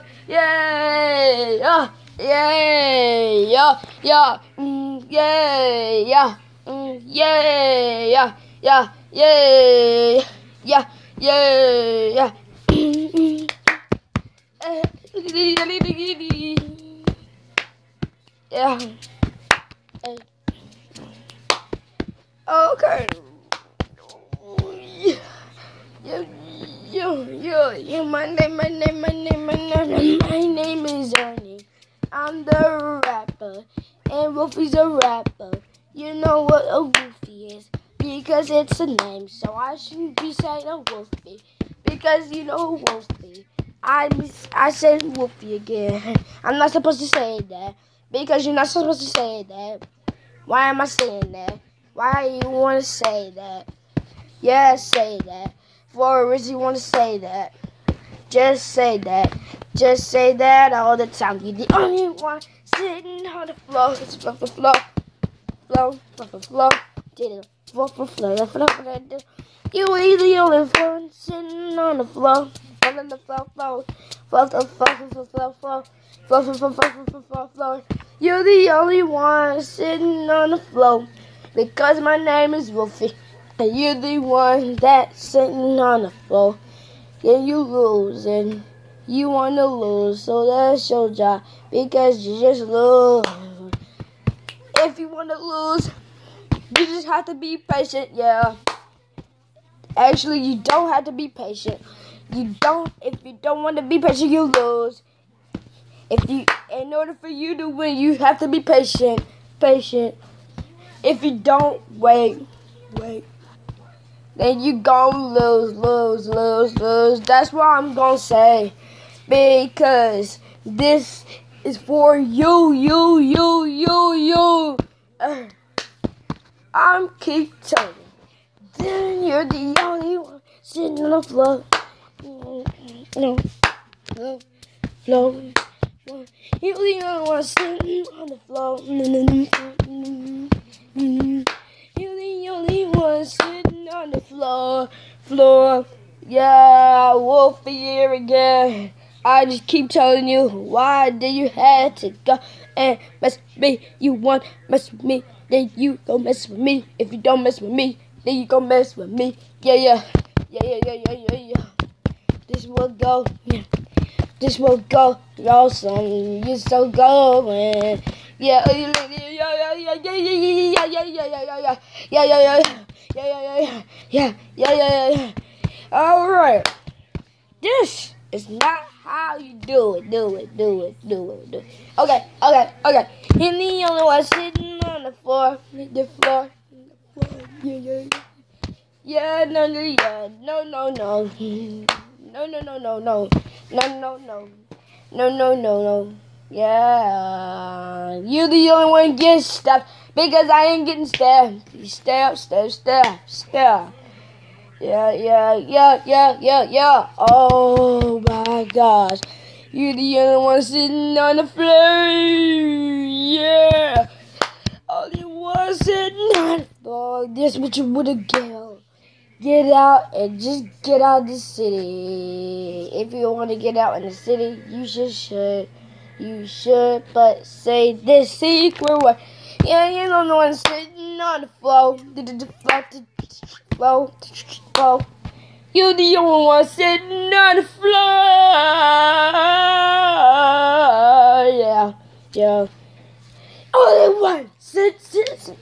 floor. Yeah, yeah, yeah, yeah, yeah, mm, yeah, yeah, mm, yeah, yeah, yeah, yeah, yeah, yeah, yeah. yeah. Okay. Yo, yo, yo, my name, my name, my name, my name, my name is Ernie. I'm the rapper, and Wolfie's a rapper. You know what a Wolfie is, because it's a name, so I shouldn't be saying a Wolfie, because you know Wolfie. I, I said Wolfie again. I'm not supposed to say that, because you're not supposed to say that. Why am I saying that? Why you want to say that? Yeah, say that forwards, you want to say that. Just say that. Just say that all the time. You're the only one sitting on the floor. It's flow, flow, flow. Flow, flow, flow, flow. Did it. Flow, flow, flow, flow, flow, flow. You were the only one sitting on the floor. Flow, flow, flow, flow. Flow, flow, flow, flow, flow, flow. Flow, flow, flow, flow, flow, flow, flow. You're the only one sitting on the floor. Because my name is Wolfie. And you're the one that's sitting on the floor. Then you lose and you want to lose. So that's your job because you just lose. If you want to lose, you just have to be patient. Yeah. Actually, you don't have to be patient. You don't, if you don't want to be patient, you lose. If you, in order for you to win, you have to be patient. Patient. If you don't wait, wait, then you gonna lose, lose, lose, lose. That's what I'm gonna say. Because this is for you, you, you, you, you. Uh, I'm keep telling. Then you're the only one sitting on the floor. No, no, floor. You're the only one sitting on the floor. The floor, floor. Yeah, Wolfie here again. I just keep telling you, why do you have to go and mess with me? You want mess with me, then you go mess with me. If you don't mess with me, then you go mess with me. Yeah, yeah, yeah, yeah, yeah, yeah, yeah, yeah. This will go, yeah. This will go awesome. You're so going. Yeah, yeah, yeah, yeah, yeah, yeah, yeah, yeah, yeah, yeah, yeah, yeah, yeah, yeah, yeah, yeah, yeah, yeah, yeah, yeah, yeah. Yeah. yeah, yeah. All right. This is not how you do it, do it, do it, do it, do it. Okay, okay, okay. And the only one sitting on the floor, the floor, the floor. Yeah, yeah, yeah. Yeah, no, no, yeah, no, no, no, no, no, no, no, no, no, no, no, no, no, no, no. Yeah, you're the only one getting stabbed because I ain't getting stabbed. You stab, stab, stab, stab. Yeah, yeah, yeah, yeah, yeah, yeah. Oh my gosh. you're the only one sitting on the floor. Yeah. Only one sitting on the floor. This what you would have get Get out and just get out of the city. If you want to get out in the city, you just should. You should, but say this secret word. Yeah, you know no one sitting on the floor. The floor, floor, You the only one sitting on the floor. Yeah, yeah. Only one sit, sit, sit.